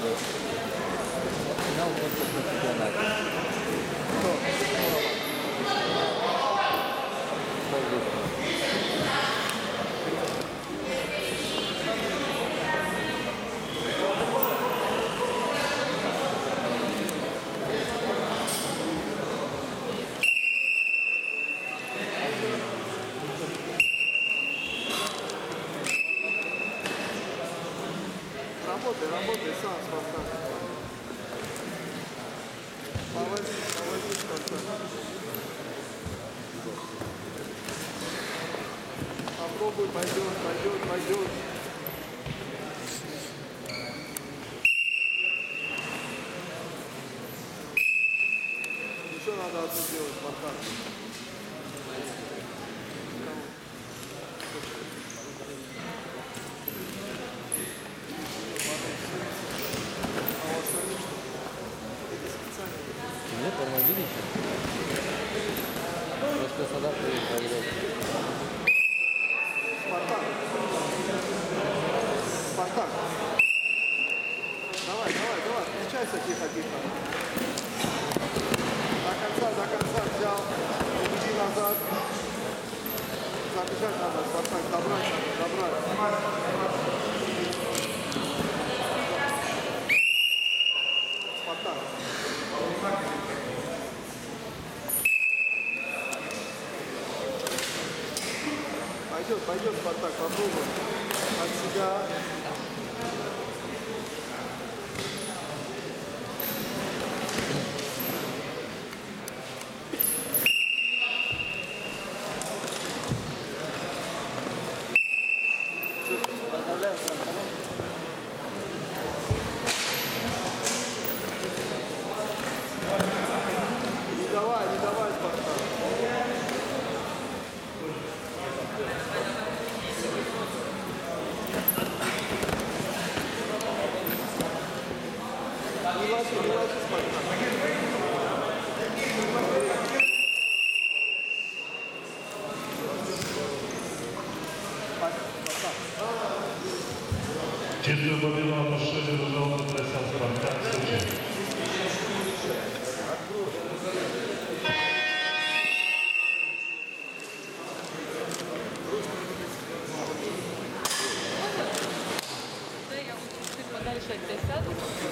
And now we. Работай, работай сам, Спартак. Повози, повози, Спартак. Попробуй, пойдет, пойдет, пойдет. Еще надо одну сделать, Спартак. Видите? Просто сада проверяет. Спартак. Спартак. Давай, давай, давай, включайся тихо-тихо. До конца, до конца взял. Иди назад. Забежать надо, Спартак, добрать надо, добрать. Спартак. Пойдет, пойдет, Спартак, попробуй. От себя. Не Чистую победу на машине выжал Тресел Спартак Сочи. Дальше 10.